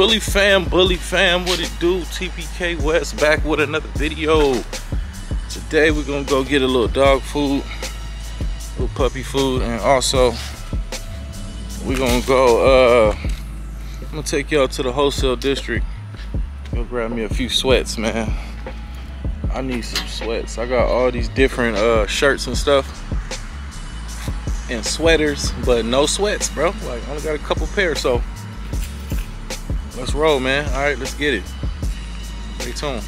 Bully fam, bully fam, what it do? TBK Wes back with another video. Today we're gonna go get a little dog food, little puppy food, and also we're gonna go, uh, I'm gonna take y'all to the wholesale district. Go grab me a few sweats, man. I need some sweats. I got all these different uh, shirts and stuff and sweaters, but no sweats, bro. Like, I only got a couple pairs, so let's roll, man. All right, let's get it. Stay tuned.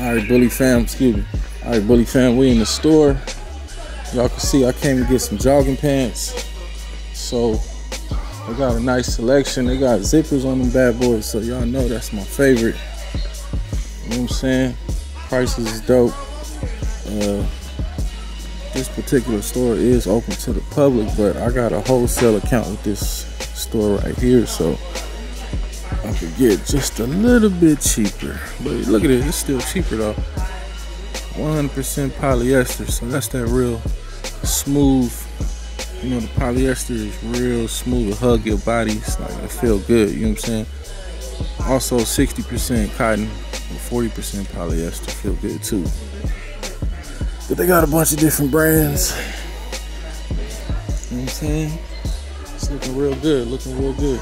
All right, Bully fam, excuse me. All right, Bully fam, we in the store. Y'all can see I came to get some jogging pants. So they got a nice selection. They got zippers on them bad boys. So y'all know that's my favorite. You know what I'm saying? Prices is dope. Uh, this particular store is open to the public, but I got a wholesale account with this store right here, so could get just a little bit cheaper. But look at it, it's still cheaper though. 100% polyester, so that's that real smooth. You know, the polyester is real smooth to hug your body. It's like it feel good. You know what I'm saying? Also, 60% cotton, and 40% polyester feel good too. But they got a bunch of different brands. You know what I'm saying? It's looking real good, looking real good.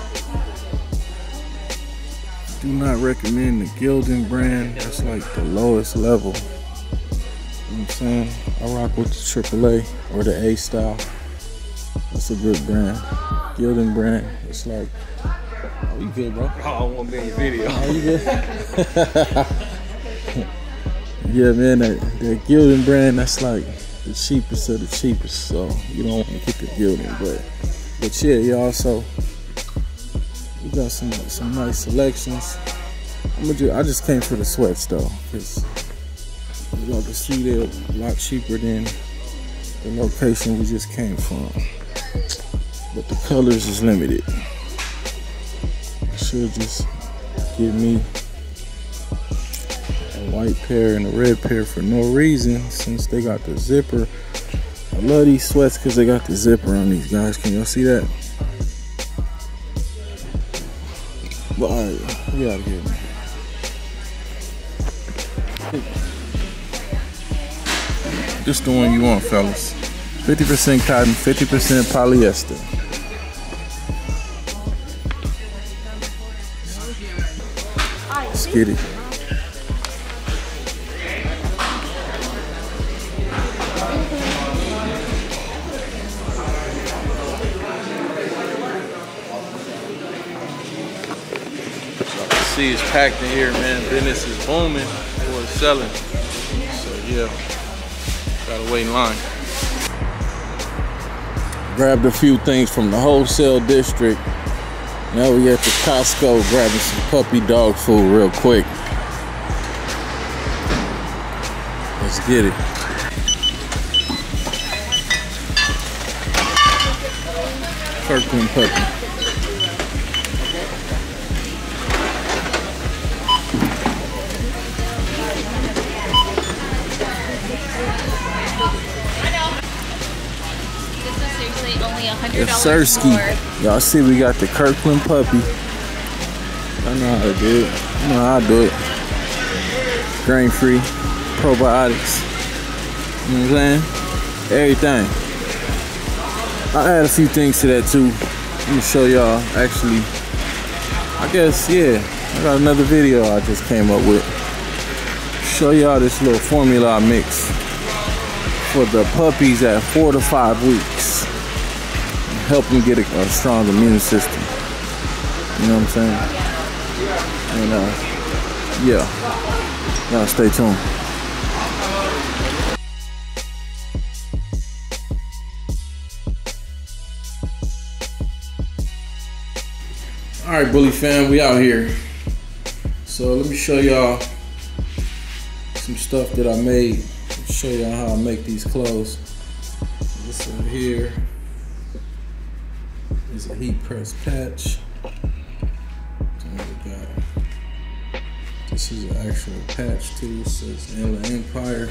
Do not recommend the Gildan brand. That's like the lowest level. You know what I'm saying? I rock with the AAA or the A style. That's a good brand. Gildan brand. It's like, oh, you good, bro? Oh, I want to be in your video. Oh, you good? yeah, man, that, that Gildan brand, that's like the cheapest of the cheapest. So you don't want to get the Gildan, but but yeah, y'all. So we got some some nice selections. I'm just, I just came for the sweats though, cause y'all can see they're a lot cheaper than the location we just came from. But the colors is limited. Should just give me a white pair and a red pair for no reason since they got the zipper. I love these sweats because they got the zipper on these guys. Can y'all see that? But alright, we gotta get This the one you want, fellas. 50% cotton, 50% polyester. Let's get it. Packed in here, man. Business is booming for selling. So yeah, gotta wait in line. Grabbed a few things from the wholesale district. Now we at the Costco grabbing some puppy dog food real quick. Let's get it. Kirkland puppy. Sersky. Y'all see we got the Kirkland puppy. I know how to do it. I know how to do it. Grain free, probiotics. You know what I'm saying? Everything. I add a few things to that too. Let me show y'all. Actually, I guess, yeah. I got another video I just came up with. Show y'all this little formula I mix for the puppies at four to five weeks help them get a, a strong immune system. You know what I'm saying? And uh, yeah, y'all stay tuned. All right, Bully fam, we out here. So let me show y'all some stuff that I made. Show y'all how I make these clothes. This one here a heat press patch. This is an actual patch too. It says Inland Empire.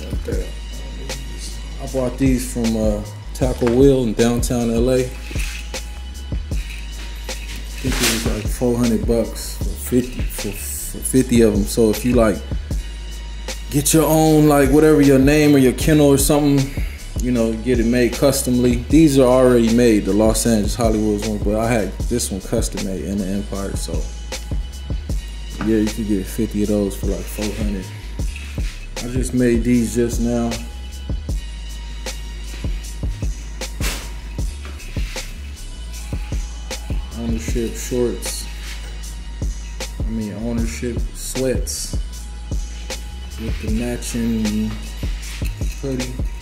Like that. I bought these from uh, Tackle Wheel in downtown LA. I think it was like 400 bucks for 50 for, for 50 of them. So if you like get your own like whatever your name or your kennel or something you know, get it made customly. These are already made, the Los Angeles Hollywood one, but I had this one custom made in the Empire, so yeah, you could get 50 of those for like 400. I just made these just now. Ownership shorts. I mean ownership sweats. with the matching hoodie.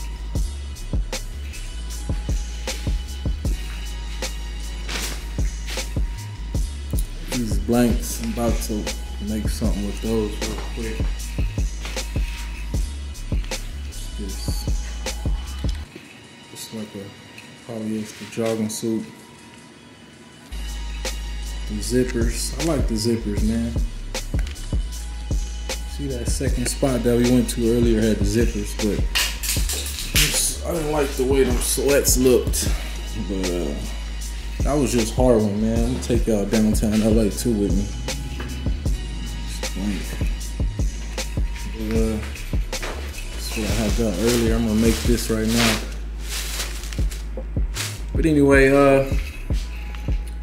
Blanks, I'm about to make something with those real quick. This, it's like a polyester jogging suit. The zippers, I like the zippers, man. See that second spot that we went to earlier had the zippers, but I didn't like the way them sweats looked. But uh, that was just Harlem, man. I'm gonna take y'all downtown LA too with me. But, uh, what I had done earlier. I'm gonna make this right now. But anyway, uh,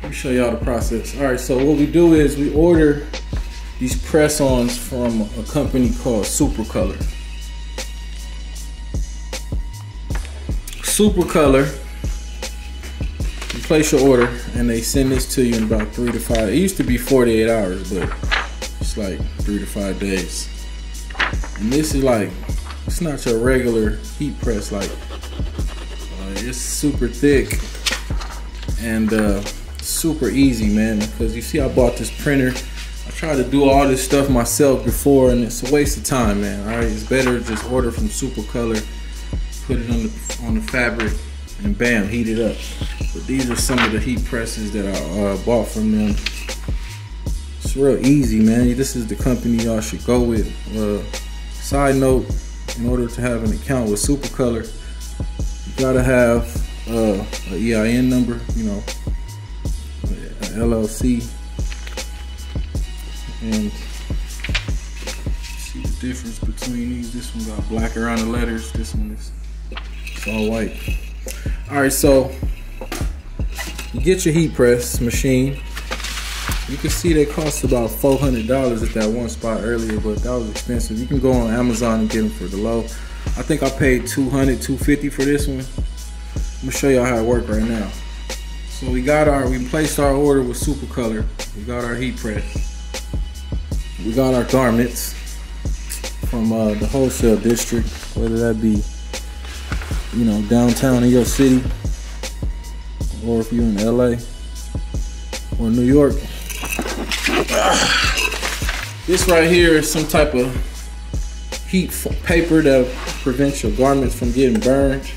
let me show y'all the process. All right, so what we do is we order these press-ons from a company called Supacolor. Supacolor, place your order and they send this to you in about three to five. It used to be 48 hours, but it's like three to five days. And this is like, it's not your regular heat press. Like, uh, it's super thick and uh, super easy, man. Because you see, I bought this printer I tried to do all this stuff myself before and it's a waste of time, man. All right, it's better just order from Super Color, put it on the on the fabric, and bam, heat it up. But these are some of the heat presses that I uh, bought from them. It's real easy, man. This is the company y'all should go with. Uh, side note, in order to have an account with Supacolor, you gotta have uh, an EIN number, you know, LLC and see the difference between these. This one got black around the letters. This one is all white. All right, so you get your heat press machine. You can see they cost about $400 at that one spot earlier, but that was expensive. You can go on Amazon and get them for the low. I think I paid 200 250 for this one. I'm gonna show y'all how it works right now. So we got our, we placed our order with Supacolor. We got our heat press we got our garments from uh, the wholesale district, whether that be, you know, downtown in your city, or if you're in LA or New York. This right here is some type of heat paper that prevents your garments from getting burned.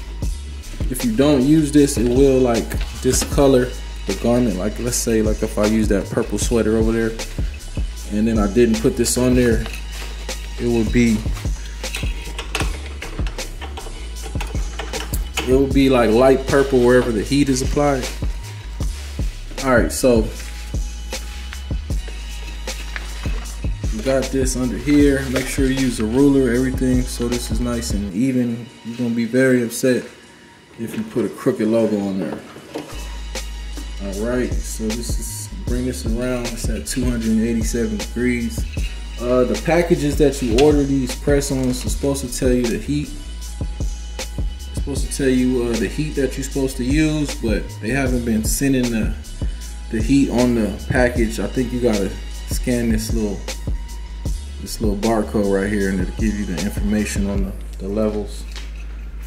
If you don't use this, it will like discolor the garment. Like let's say like if I use that purple sweater over there, and then I didn't put this on there, it would be it will be like light purple wherever the heat is applied. All right, so you got this under here. Make sure you use a ruler, everything, so this is nice and even. You're gonna be very upset if you put a crooked logo on there. All right, so this is bring this around. It's at 287 degrees. Uh, the packages that you order these press-ons are supposed to tell you the heat. Supposed to tell you uh, the heat that you're supposed to use, but they haven't been sending the the heat on the package. I think you gotta scan this little this little barcode right here, and it'll give you the information on the, the levels.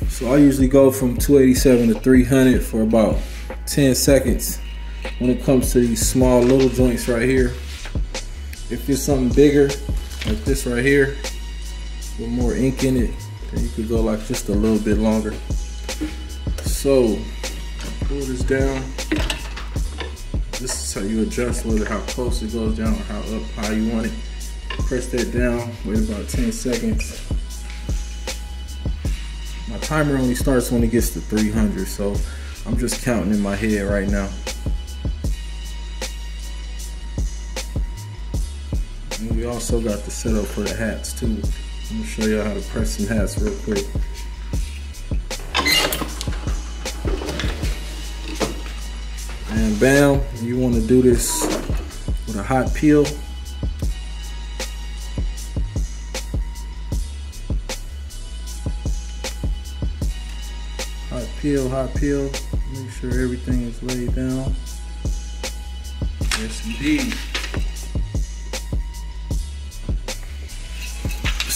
So I usually go from 287 to 300 for about 10 seconds when it comes to these small little joints right here. If it's something bigger, like this right here, with more ink in it, then you could go like just a little bit longer. So, pull this down. This is how you adjust whether how close it goes down or how up how you want it. Press that down, wait about 10 seconds. My timer only starts when it gets to 300, so I'm just counting in my head right now. And we also got the setup for the hats too. I'm gonna show you how to press some hats real quick. And bam, you wanna do this with a hot peel. Hot peel, hot peel. Make sure everything is laid down. Yes indeed.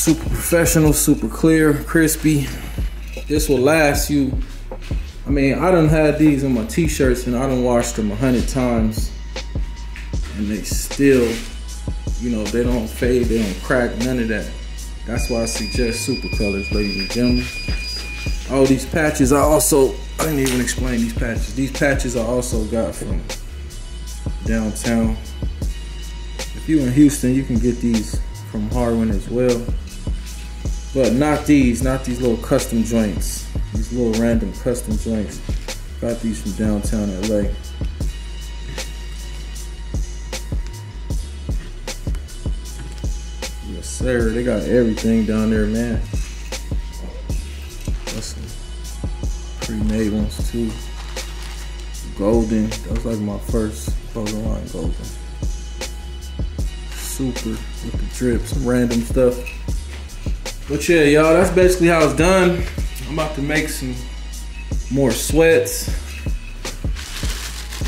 Super professional, super clear, crispy. This will last you. I mean, I done had these on my t-shirts and I done washed them a hundred times. And they still, you know, they don't fade, they don't crack, none of that. That's why I suggest Supacolors, ladies and gentlemen. All these patches I also, I didn't even explain these patches. These patches I also got from downtown. If you in Houston, you can get these from Harwin as well. But not these, not these little custom joints. These little random custom joints. Got these from downtown LA. Yes, sir. They got everything down there, man. That's some pre-made ones too. Golden. That was like my first line golden. Super with the drip, some random stuff. But yeah, y'all, that's basically how it's done. I'm about to make some more sweats.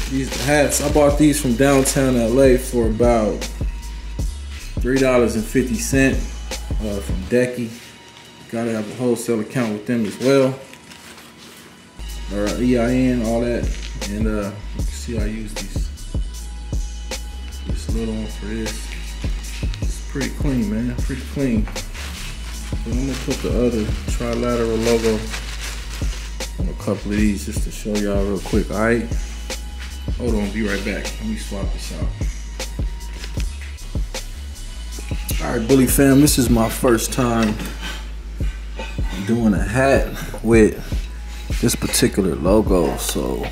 These hats, I bought these from downtown LA for about $3.50 uh, from Decky. Gotta have a wholesale account with them as well. Or EIN, all that. And uh, you can see I use these. This little one for this. It's pretty clean, man. Pretty clean. I'm gonna put the other trilateral logo on a couple of these just to show y'all real quick. All right. Hold on, be right back. Let me swap this out. All right, Bully fam, this is my first time doing a hat with this particular logo, so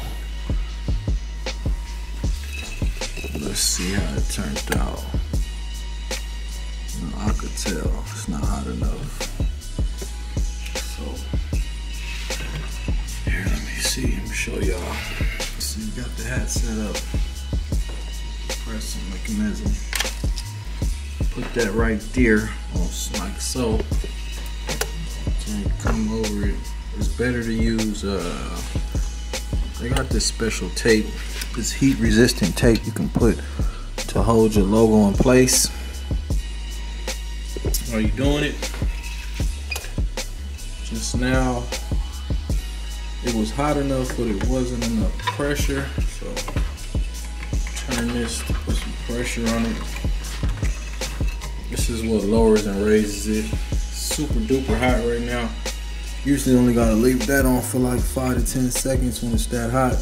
let's see how it turned out. Tell it's not hot enough. So here, let me see. Let me show y'all. So you got the hat set up. Pressing mechanism. Put that right there, almost like so. And come over it. It's better to use. Uh, they got this special tape, this heat-resistant tape you can put to hold your logo in place. Are you doing it? Just now, it was hot enough, but it wasn't enough pressure. So turn this to put some pressure on it. This is what lowers and raises it. Super duper hot right now. Usually only gotta leave that on for like five to 10 seconds when it's that hot.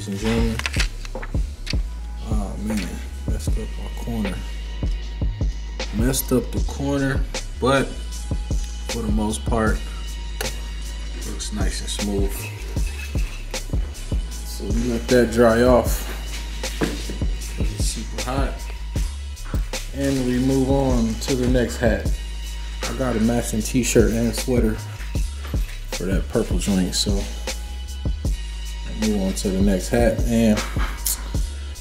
Ladies and gentlemen. Oh man, messed up my corner. Messed up the corner, but for the most part, looks nice and smooth. So we let that dry off. It's super hot. And we move on to the next hat. I got a matching t-shirt and sweater for that purple joint. So move on to the next hat. And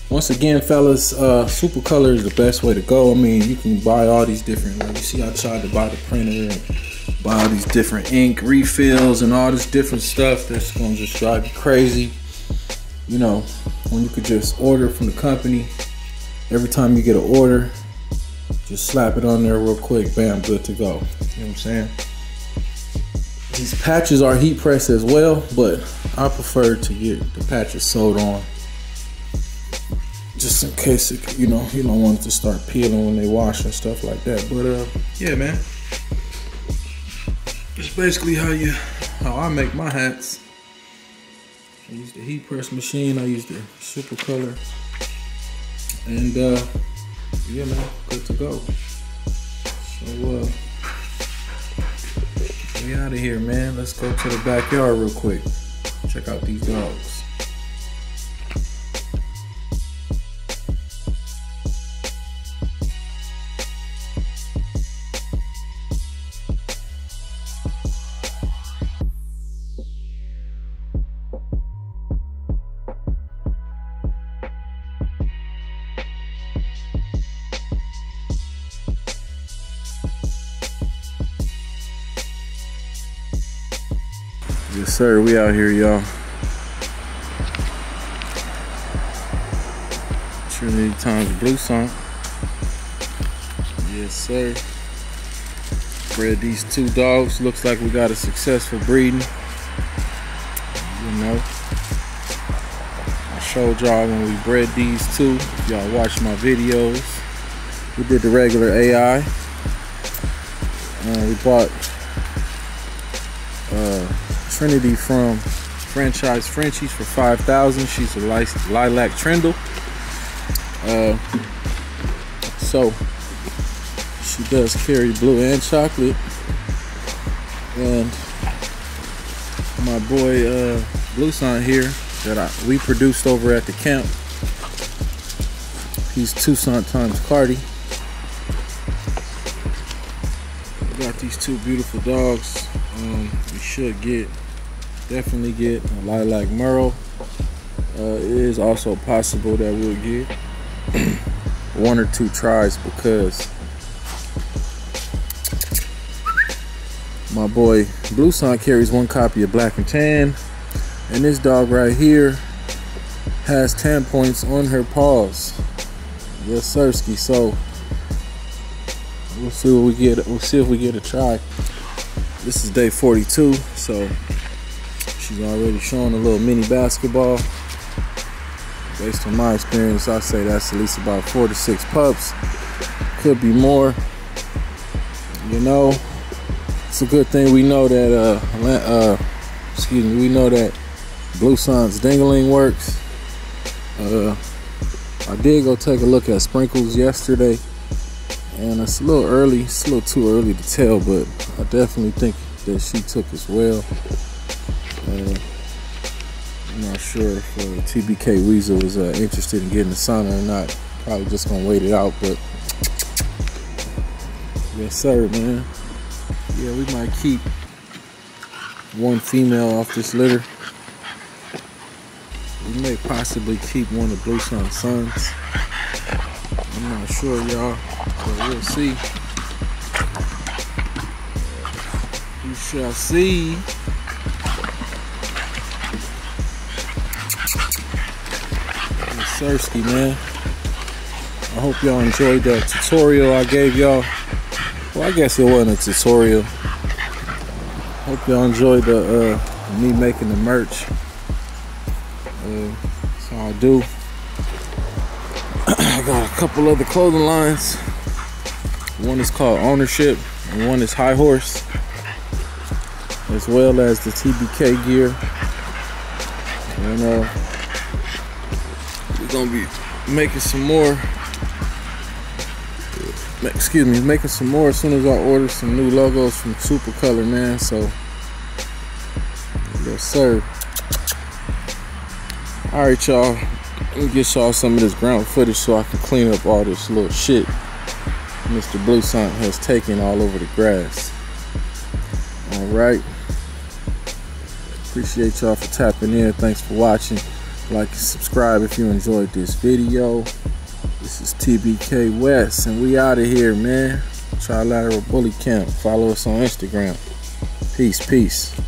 once again, fellas, uh, Supacolor is the best way to go. I mean, you can buy all these different, like you see, I tried to buy the printer and buy all these different ink refills and all this different stuff that's gonna just drive you crazy. You know, when you could just order from the company, every time you get an order, just slap it on there real quick, bam, good to go. You know what I'm saying? These patches are heat pressed as well, but I prefer to get the patches sewed on just in case it, you know you don't want it to start peeling when they wash and stuff like that. But uh, yeah, man, it's basically how you how I make my hats. I use the heat press machine. I use the Supacolor, and uh, yeah, man, good to go. So uh, we out of here, man. Let's go to the backyard real quick. Check out these dogs. we out here, y'all. Triniti Times Bluessaint. Yes, sir. Bred these two dogs. Looks like we got a successful breeding. You know. I showed y'all when we bred these two. y'all watch my videos. We did the regular AI. And we bought uh, Triniti from Franchise Frenchies for 5000 She's a lilac trindle. Uh, so she does carry blue and chocolate. And my boy uh, Bluessaint here that I, we produced over at the camp. He's Tucson times Cardi. We got these two beautiful dogs. Um, we should get, definitely get. A lilac merle. Uh, it is also possible that we'll get one or two tries because my boy Bluessaint carries one copy of Black and Tan and this dog right here has 10 points on her paws. Yes sirski so we'll see what we get we'll see if we get a try. This is day 42 so she's already showing a little mini basketball. Based on my experience I say that's at least about four to six pups. Could be more. You know it's a good thing we know that uh, uh excuse me we know that Bluessaint's dingling works. Uh I did go take a look at sprinkles yesterday and it's a little early it's a little too early to tell but I definitely think that she took as well I'm not sure if uh, TBK Weasel is uh, interested in getting the sun or not probably just gonna wait it out but yes sir man yeah, we might keep one female off this litter. We may possibly keep one of Bluessaint's sons. I'm not sure, y'all, but we'll see. We shall see. Sersky, man. I hope y'all enjoyed that tutorial I gave y'all. Well, I guess it wasn't a tutorial. Hope y'all enjoyed the uh, me making the merch. Uh, that's all I do. I got a couple other clothing lines. One is called Ownership, and one is High Horse, as well as the TBK gear. And uh, gonna be making some more excuse me, making some more as soon as I order some new logos from Supacolor, man. So, yes, sir. All right, y'all. Let me get y'all some of this ground footage so I can clean up all this little shit Mr. Bluessaint has taken all over the grass. All right. Appreciate y'all for tapping in. Thanks for watching. Like and subscribe if you enjoyed this video. This is TBK Wes, and we out of here, man. Trilateral Bully Kamp. Follow us on Instagram. Peace, peace.